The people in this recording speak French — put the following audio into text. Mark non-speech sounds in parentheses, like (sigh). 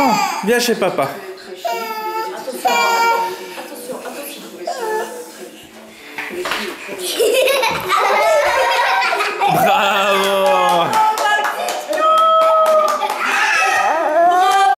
Prends, viens chez papa. Attention, (laughs) attention. Bravo